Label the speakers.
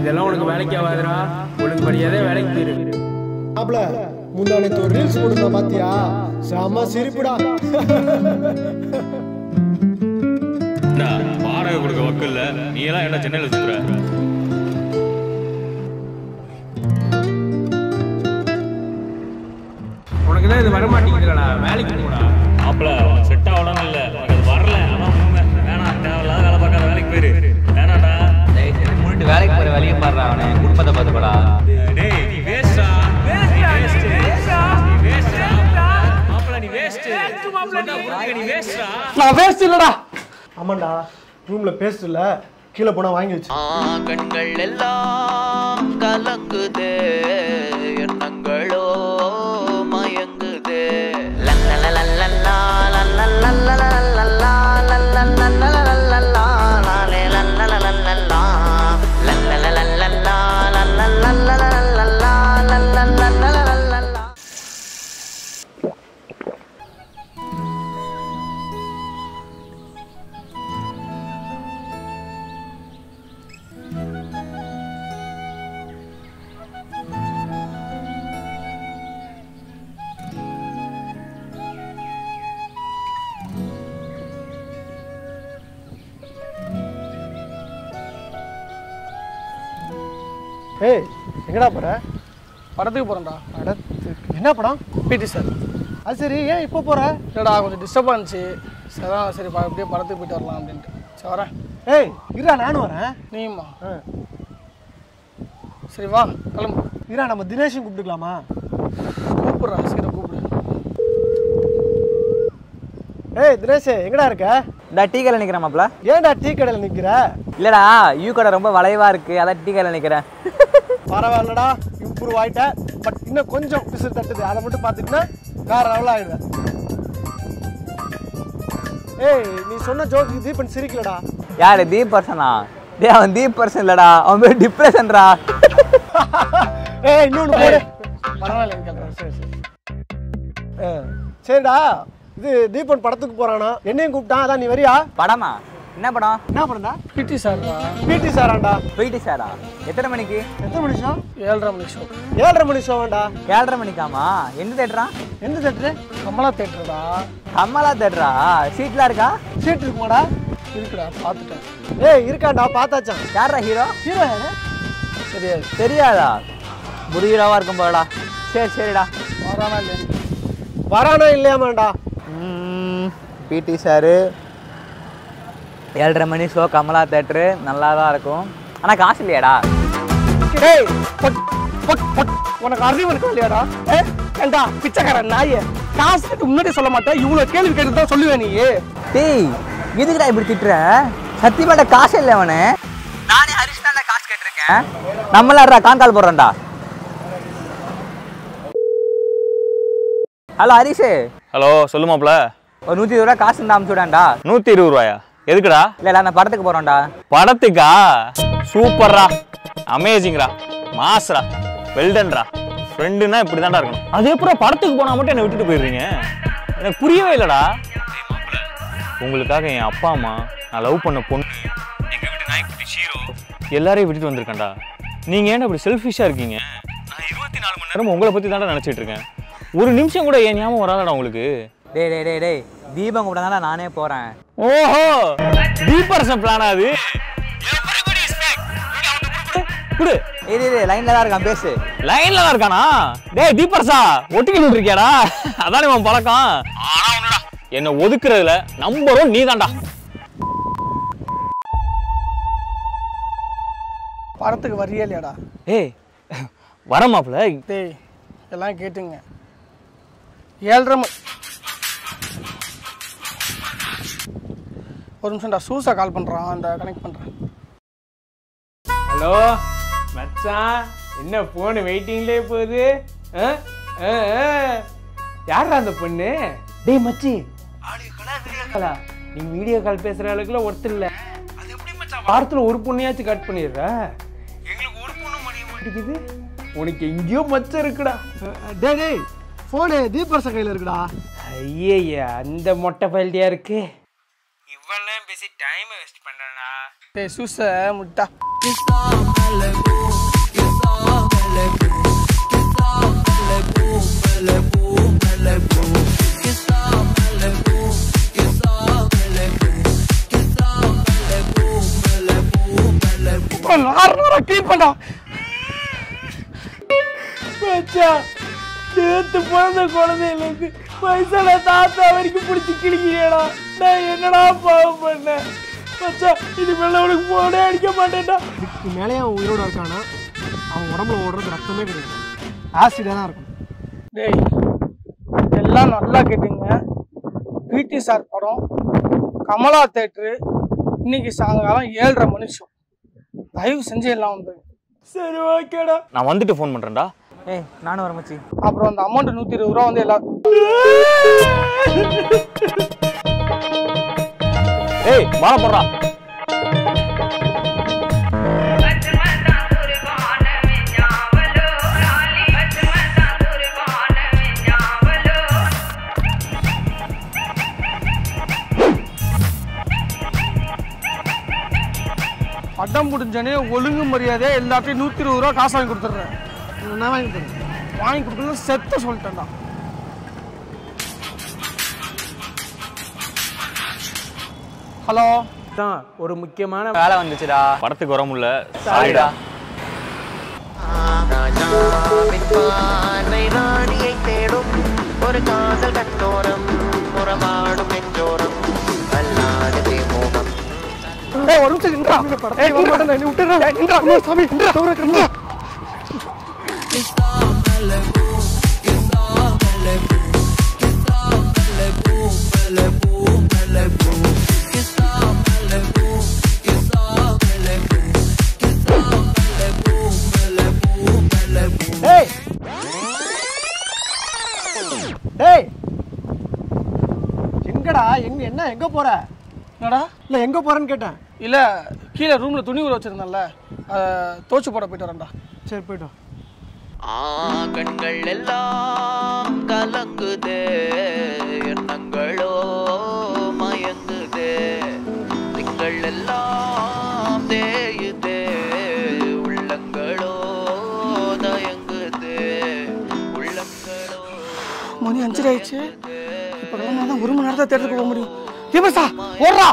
Speaker 1: இதெல்லாம் உனக்கு வேலைக்கு ஆகாதுடா. ஒழுங்கு படியாதே வேலைக்கு போயிரு.
Speaker 2: மாப்ள முந்தானத்து ஒரு ரீல்ஸ் போட்டுருந்தா பாத்தியா? செம சிரிப்புடா.
Speaker 3: வாடகை கொடுக்க வக்கில்ல நீ எல்லாம் என்ன சென்னையில சுத்துற?
Speaker 1: உனக்கு தான் இது வர மாட்டேங்குதுடா வேலைக்கு போடா.
Speaker 3: மாப்பிள செட் ஆகலன்னு இல்ல. உனக்கு அது வரல. அதான் வேணாம் தேவையில்லாத வேலை பார்க்காத வேலைக்கு போயிரு.
Speaker 4: அவனை குடும்பத்தை பார்த்துக்கோடா.
Speaker 3: டேய் நீ வேஸ்டா நீ வேஸ்ட் நீ வேஸ்டா மாப்பிள நீ வேஸ்ட் நீ வேஸ்டா
Speaker 2: நான் வேஸ்ட் இல்லடா. ஆமாண்டா ரூம்ல பேஸ்ட் இல்ல. கீழே போனா வாங்கி வச்சு.
Speaker 5: கண்கள் எல்லாம் கலங்குது
Speaker 2: ஏய் எங்கடா போற?
Speaker 6: படத்துக்கு போகிறேன்டா
Speaker 2: படத்துக்கு? என்ன படம்?
Speaker 6: பிடி சார்.
Speaker 2: அது சரி ஏன் இப்போ போற?
Speaker 6: இல்லைடா கொஞ்சம் டிஸ்டர்ப் ஆச்சு சரி அதான் சரி ப- அப்படியே படத்துக்கு போயிட்டு வரலாம் அப்படின்ட்டு. சரி வரேன்.
Speaker 2: ஏய் இருடா நானும் வரேன்.
Speaker 6: நீயுமா?
Speaker 2: ஆ.
Speaker 6: சரி வா கிளம்பு.
Speaker 2: இருடா நம்ம தினேஷும் கூப்பிட்டுக்கலாமா?
Speaker 6: கூப்பிட்றா சீக்கிரம் கூப்பிடு.
Speaker 2: ஏய் தினேஷ் எங்கடா இருக்க?
Speaker 4: இந்த டீ கடையில் நிற்கிறேன் மாப்ள
Speaker 2: ஏன்டா டீ கடையில் நிக்கிற?
Speaker 4: இல்லடா யூ கடை ரொம்ப வளைவா இருக்கு அதான் டீ கடையில் நிற்கிறேன்
Speaker 2: பரவாயில்லடா இம்ப்ரூவ் ஆயிட்ட பட் இன்னும் கொஞ்சம் பிசு தட்டுது. அதை மட்டும் பார்த்துட்டுனா வேற லெவல் ஆயிடுவேன். ஏய் நீ சொன்ன ஜோக்கு தீபன் சிரிக்கலடா.
Speaker 4: யாரு தீப் பர்சனா டேய் அவன் தீப் பர்சன் இல்லடா. அவன் பேர் டிப்ரெஷன்டா
Speaker 2: ஏய் இன்னொன்னு போடு.
Speaker 6: பரவாயில்ல
Speaker 2: சரிடா இது தீபன் படத்துக்கு போறானா? என்னையும் கூப்பிட்டான். அதான் நீ வரியா?
Speaker 4: படமா? என்ன படம்
Speaker 2: என்ன படம்டா?
Speaker 6: பிடி சார்டா
Speaker 2: பிடி சாராண்டா
Speaker 4: போயிட்டு சாரா எத்தனை மணிக்கு?
Speaker 2: எத்தனை மணி ஷோ
Speaker 6: ஏழரை மணி ஷோ
Speaker 2: ஏழரை மணி ஷோ வேண்டா.
Speaker 4: ஏழரை மணிக்காமா? எந்த தேட்டரா?
Speaker 2: எந்த தேட்டரு?
Speaker 6: கமலா தேட்டருடா.
Speaker 4: கமலா தேட்டரா? சீட்லாம் இருக்கா?
Speaker 2: சீட் இருக்குமாடா?
Speaker 6: இருக்குடா பார்த்துட்டேன்.
Speaker 2: ஏய் இருக்காண்டா பார்த்தாச்சான்
Speaker 4: யாரா ஹீரோ
Speaker 2: ஹீரோ யாரு?
Speaker 6: தெரியாது.
Speaker 4: தெரியாதா? ஹீரோவா இருக்கும் போலடா. சரி சரிடா.
Speaker 6: வரானா இல்லையா?
Speaker 2: வரானா இல்லையாமாண்டா?
Speaker 4: பிடி சாரு ஏழரை மணி ஷோ கமலா தேட்டரு நல்லா தான் இருக்கும். ஆனால் காசு இல்லையாடா?
Speaker 6: டேய் பொட் பொட் பொட். உனக்கு அறிவு இருக்கா இல்லையாடா? ஏ ஏண்டா பிச்சைக்காரன் நாயே? காசு கேட்டு முன்னாடி சொல்ல மாட்டேன். இவ்வளோ கேள்வி கேட்டு தான் சொல்லுவேன் நீ.
Speaker 4: டேய் எதுக்குடா இப்படி திட்டுற? சத்தியமாட்ட காசு இல்லை அவனு. நானே ஹரிஷ் தான் காசு கேட்டிருக்கேன். நம்மளாடுறா காங்கால் போடுறோம்டா. ஹலோ ஹரிஷ்.
Speaker 3: ஹலோ சொல்லு மாப்ள
Speaker 4: ஒரு நூற்றி இருபது ரூபா காசு இருந்தா அமுச்சு விடாண்டா
Speaker 3: நூத்தி இருபது ரூபாயா? எதுக்குடா?
Speaker 4: இல்லை இல்லை நான் படத்துக்கு போகிறோம்டா
Speaker 3: படத்துக்கா? சூப்பர்ரா. அமேசிங்ரா. மாஸ்ரா. வெல்டன்ரா ஃப்ரெண்டுனா இப்படி தான்டா இருக்கணும். அது எப்பறம் படத்துக்கு போனா மட்டும் என்னை விட்டுட்டு போயிடுறீங்க? எனக்கு புரியவே இல்லடா. உங்களுக்காக என் அப்பா அம்மா நான் லவ் பண்ண பொண்ணு எங்க வீட்டு நாய்க்குட்டி ஷீரோ எல்லாரையும் விட்டுட்டு வந்திருக்கேன்டா. நீங்க ஏன்டா இப்படி செல்ஃபிஷா இருக்கீங்க? நான் இருபத்தி நாலு மணி நேரம் உங்களை பத்தி தான்டா நினைச்சிட்டு இருக்கேன். ஒரு நிமிஷம் கூட என் ஞாபகம் வராதடா உங்களுக்கு?
Speaker 4: டேய் டேய் டேய் டேய். தீபம் கூட தானே நானே போகிறேன்
Speaker 3: ஓஹோ! டீப்பர்சன் பிளானா அது? குடு.
Speaker 4: ஏய் டேய், டேய் லைனில் தான் இருக்கான் பேசு.
Speaker 3: லைன்ல தான் இருக்கானா? டேய் தீபர்சா ஒட்டிக்கிட்டு இருக்கியாடா? அதானே உன் பழக்கம். என்ன ஒதுக்குறதுல நம்பரும் நீ தான்டா
Speaker 6: படத்துக்கு வரியே இல்லையாடா?
Speaker 3: ஏய் வர மாப்ள
Speaker 6: டேய் எல்லாம் கேட்டுங்க. ஏழரை ஒரு நிமிஷம்டா சூசா கால் பண்ணுறான் அந்த கனெக்ட் பண்ணுறேன்
Speaker 1: ஹலோ மச்சான் என்ன ஃபோனு வெயிட்டிங்லேயே போகுது? ஆ? ஆ, ஆ. யாரா அந்த பொண்ணு? டேய் மச்சி. நீ வீடியோ கால் பேசுற அளவுக்குலாம் ஒருத்தர் இல்ல. வாரத்துல ஒரு பொண்ணையாச்சும் கட் பண்ணிடுற? எங்களுக்கு ஒரு பொண்ணு மடிய மாட்டேங்குது. உனக்கு எங்கேயோ மச்சம் இருக்குடா.
Speaker 2: டேய் டேய் ஃபோனு தீபர்சன் கையில் இருக்குடா.
Speaker 1: ஐயய்யா அந்த மொட்டை பல்ட்டியா இருக்கு? பேசி டைம் வேஸ்ட் பண்ணுறேண்ணா
Speaker 6: டேய் சூச முட்டா. இப்போ க்ளீன் பண்ணா
Speaker 1: மச்சான் நேத்து பிறந்த குழந்தைகளுக்கு வயசான தாத்தா வரைக்கும் பிடிச்சி கிழிக்கிறியடா நான் என்னடா பாவம் பண்ணேன் மச்சான் இனிமேல் அவனுக்கு போனே அடிக்க மாட்டேன்டா.
Speaker 2: இதுக்கு மேலே அவன் உயிரோட இருக்கானா? அவன் உடம்புல ஓடுறது ரத்தமே கிடையாது. ஆசிடாக தான் இருக்கும்.
Speaker 6: டேய் எல்லாம் நல்லா கேட்டுங்க. பிடி சார் படம் கமலா தேட்ரு இன்னைக்கு சாயங்காலம் ஏழரை மணி ஷோ தயவு செஞ்சு எல்லாம் வந்து
Speaker 1: சரி ஓகேடா.
Speaker 3: நான் வந்துட்டு ஃபோன் பண்ணுறேன்டா
Speaker 4: ஏய் நானும் வரேன் மச்சி.
Speaker 6: அப்புறம் அந்த அமௌண்ட் நூற்றி இருபது ரூபா வந்து எல்லாரும்
Speaker 3: ஏய் மாலை போடுறா
Speaker 6: பட்டம் முடிஞ்சனே ஒழுங்கு மரியாதை எல்லாத்தையும் நூற்றி இருபது ரூபா காசு வாங்கி கொடுத்துட்றேன்.
Speaker 2: நான் வாங்கி தரேன்
Speaker 6: வாங்கி கொடுக்கல செத்த சொல்லிட்டேன்டா. ஹலோ.
Speaker 1: தான் ஒரு முக்கியமான
Speaker 4: வேலை வந்துச்சுடா.
Speaker 3: படத்துக்கு வர முடியல. சாரிடா
Speaker 5: தேடும் ஒரு காதல் கட்டோரம் உறவாடும் மோகம்
Speaker 6: ஏய் ஒரு நிமிஷம் நின்றா ஏய் நீ மட்டும் நீ விட்டுறா ஏய், நின்றா அம்மா, சாமி நின்றா
Speaker 2: டேய். எங்கடா? எங்க என்ன எங்க போற?
Speaker 6: என்னடா?
Speaker 2: இல்ல எங்க போறேன்னு கேட்டேன்.
Speaker 6: இல்ல கீழே ரூம்ல துணி ஊற வச்சிருந்தேன்ல. தோச்சு போட போயிட்டு வரேன்டா.
Speaker 2: சரி போயிட்டு
Speaker 5: கண்கள் எல்லாம் கலங்குதே எண்ணங்களோ மயங்குதே. திங்கள் எல்லாம்
Speaker 6: மணி அஞ்சரை ஆயிடுச்சு. இப்போ தான் ஒரு மணி நேரத்தை தேடுறதுக்கு போக முடியும். தீபசா ஓடுறா.